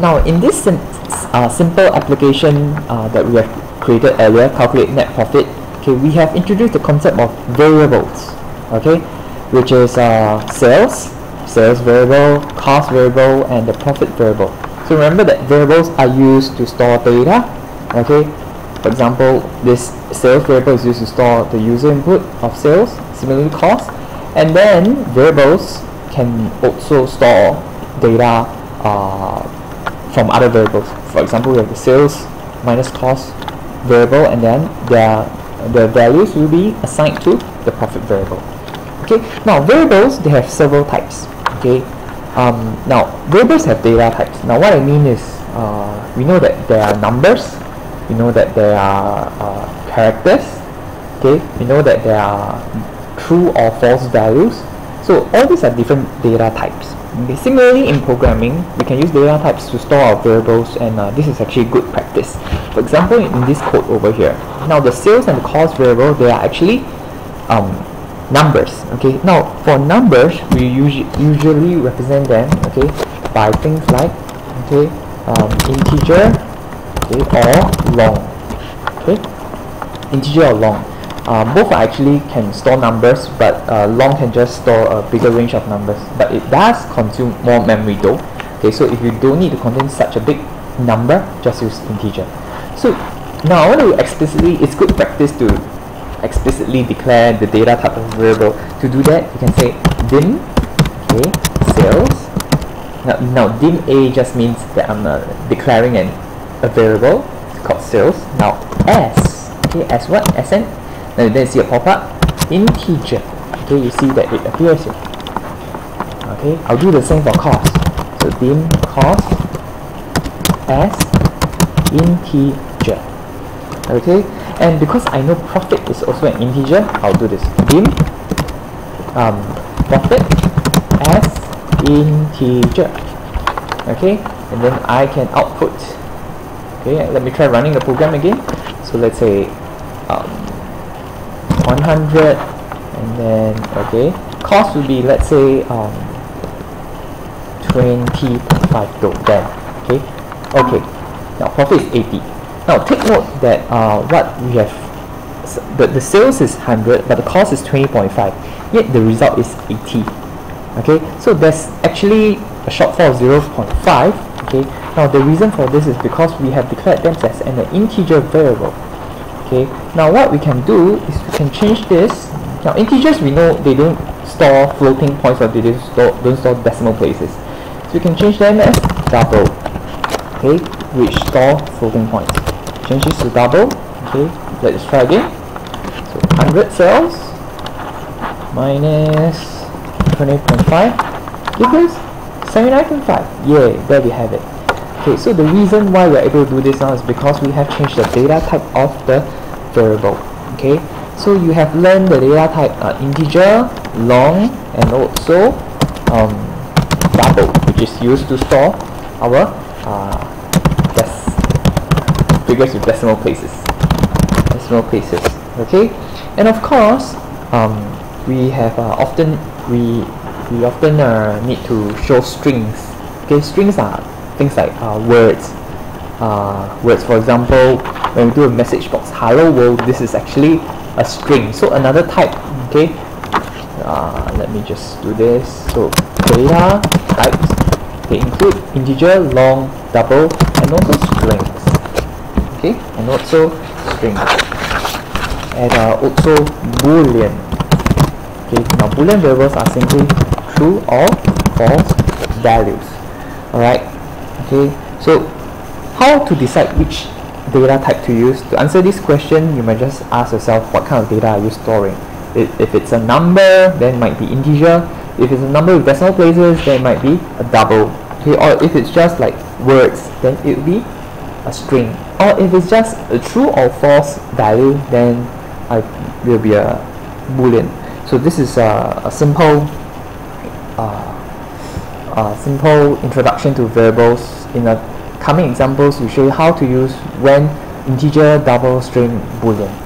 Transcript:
now in this sim uh, simple application uh, that we have created earlier calculate net profit okay we have introduced the concept of variables okay? Which is uh, sales sales variable cost variable and the profit variable. So remember that variables are used to store data okay? For example this sales variable is used to store the user input of sales similarly cost and then variables can also store data uh, from other variables. For example we have the sales minus cost variable and then their the values will be assigned to the profit variable. Okay? Now variables they have several types. Okay? Um, now variables have data types. Now what I mean is uh, we know that there are numbers. We know that there are uh, characters. Okay? We know that there are true or false values. So all these are different data types. Similarly in programming we can use data types to store our variables and uh, this is actually good practice. For example in, this code over here. Now the sales and the cost variable they are actually um, numbers okay? Now for numbers we usually usually represent them okay by things like okay um, integer okay or long okay? Integer or long uh, both actually can store numbers but uh, long can just store a bigger range of numbers but it does consume more memory though okay so if you don't need to contain such a big number just use integer so now I want to explicitly it's good practice to explicitly declare the data type of variable. To do that, you can say dim okay, sales. Now, now dim a just means that I'm uh, declaring an, a variable called sales. Now s, okay, as what? Sn. Now then see a pop-up integer. Okay, you see that it appears here. Okay, I'll do the same for cost. So dim cost as integer. Okay, and because I know profit is also an integer I'll do this dim um, profit as integer okay and then I can output okay let me try running the program again so let's say um, 100 and then okay cost will be let's say um, 20.5 though then okay? Okay now profit is 80 now take note that uh, what we have, the, the sales is 100 but the cost is 20.5 yet the result is 80 okay? So there's actually a shortfall of 0.5 okay? Now the reason for this is because we have declared them as an integer variable okay now what we can do is we can change this. Now integers we know they don't store floating points or they don't store, don't store decimal places. So we can change them as double okay which store floating points. Change this to double okay let's try again. So 100 cells minus 20.5 equals 79.5 yay there we have it okay so the reason why we're able to do this now is because we have changed the data type of the variable okay? So you have learned the data type uh, integer long and also um, double which is used to store our uh, figures with decimal places decimal places okay? And of course um, we have uh, often we we often uh, need to show strings okay? Strings are things like uh, words. Uh, words for example when we do a message box hello world this is actually a string. So another type okay? Uh, let me just do this. So data types they include integer long double and also strings okay? And also strings. and uh, also boolean okay? Now boolean variables are simply true or false values. Alright okay so how to decide which data type to use? To answer this question you might just ask yourself what kind of data are you storing? It, if it's a number then it might be integer. If it's a number with decimal places then it might be a double. Okay or if it's just like words then it will be a string. Or if it's just a true or false value then I will be a boolean. So this is a, a simple uh, a simple introduction to variables. In the coming examples we show you how to use when integer double string boolean